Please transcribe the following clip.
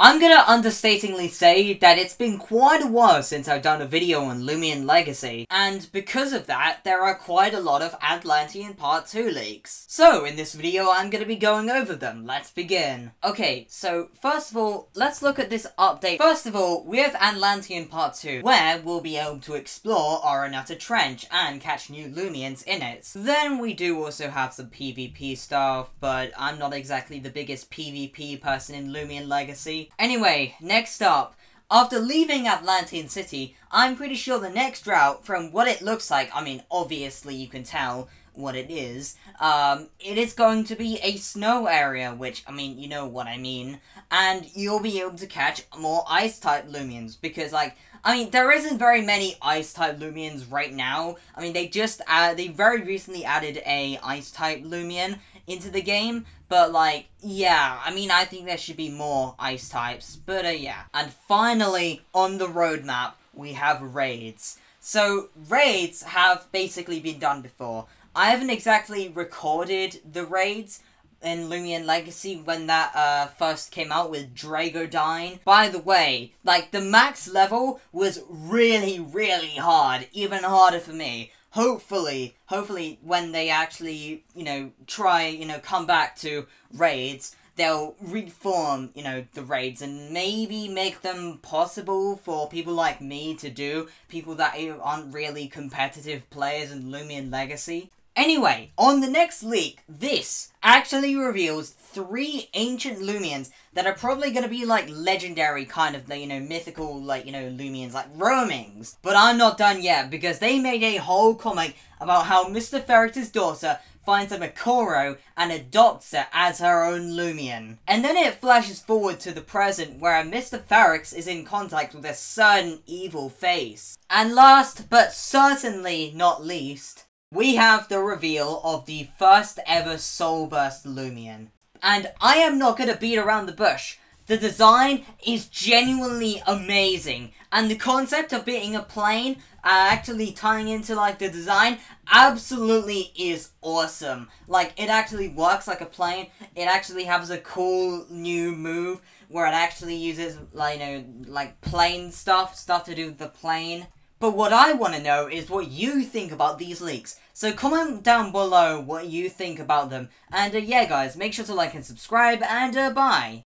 I'm gonna understatingly say that it's been quite a while since I've done a video on Loomian Legacy, and because of that, there are quite a lot of Atlantean Part 2 leaks. So, in this video, I'm gonna be going over them. Let's begin. Okay, so, first of all, let's look at this update. First of all, we have Atlantean Part 2, where we'll be able to explore Oronata Trench and catch new Loomians in it. Then we do also have some PvP stuff, but I'm not exactly the biggest PvP person in Loomian Legacy. Anyway, next up. After leaving Atlantean City, I'm pretty sure the next route, from what it looks like, I mean, obviously you can tell what it is, um, it is going to be a snow area, which, I mean, you know what I mean, and you'll be able to catch more Ice-type Loomians, because, like, I mean, there isn't very many Ice-type Loomians right now, I mean, they just, uh, they very recently added a Ice-type Loomian into the game, but like, yeah, I mean, I think there should be more ice types, but uh, yeah. And finally, on the roadmap, we have raids. So, raids have basically been done before. I haven't exactly recorded the raids in Loomian Legacy when that uh, first came out with Dragodyne. By the way, like, the max level was really, really hard. Even harder for me hopefully, hopefully when they actually, you know, try, you know, come back to raids, they'll reform, you know, the raids and maybe make them possible for people like me to do, people that aren't really competitive players in Loomian Legacy. Anyway, on the next leak, this actually reveals three ancient Loomians that are probably going to be like legendary kind of, you know, mythical, like, you know, Loomians, like Roamings. But I'm not done yet because they made a whole comic about how Mr. Ferrex's daughter finds a Mekoro and adopts it as her own Loomian. And then it flashes forward to the present where Mr. Ferrex is in contact with a certain evil face. And last, but certainly not least, we have the reveal of the first ever Soulburst Loomian. And I am not going to beat around the bush. The design is genuinely amazing. And the concept of being a plane uh, actually tying into like the design absolutely is awesome. Like it actually works like a plane. It actually has a cool new move where it actually uses like you know like plane stuff, stuff to do with the plane. But what I want to know is what you think about these leaks. So comment down below what you think about them. And uh, yeah guys, make sure to like and subscribe and uh, bye.